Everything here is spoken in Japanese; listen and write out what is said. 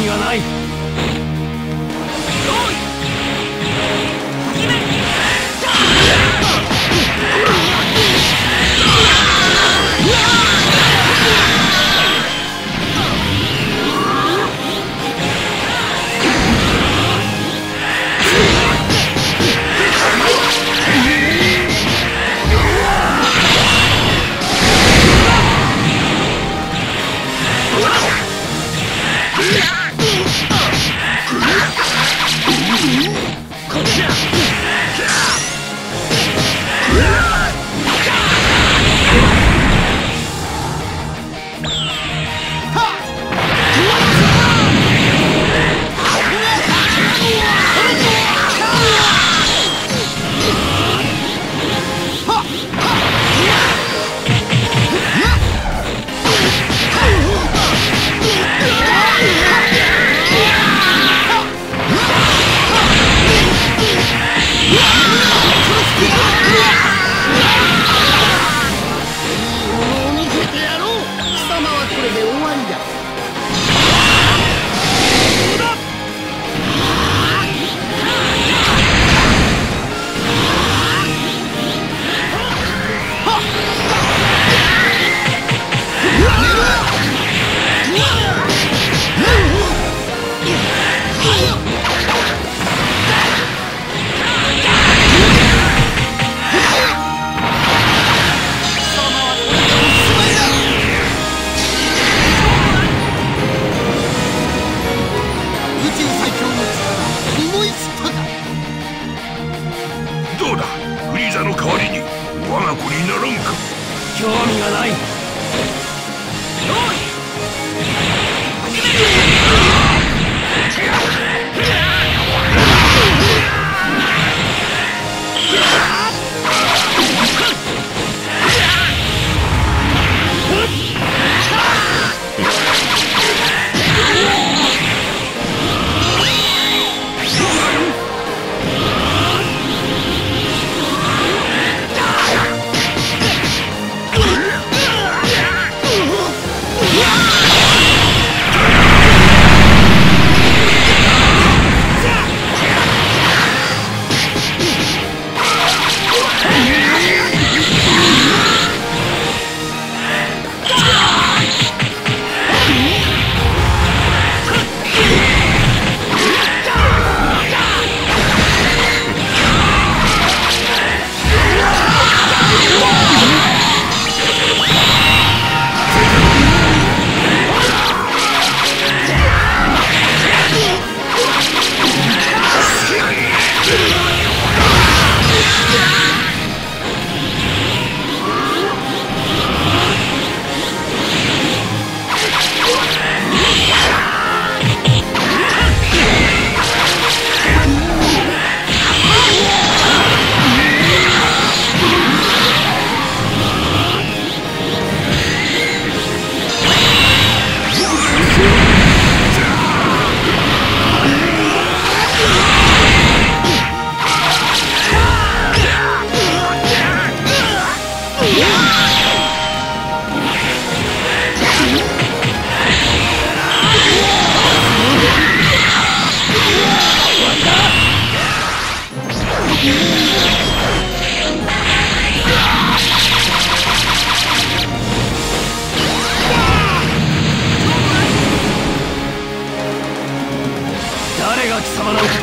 にはない。だ。フリーザの代わりに我が子にならんか。興味がない。用意 Domino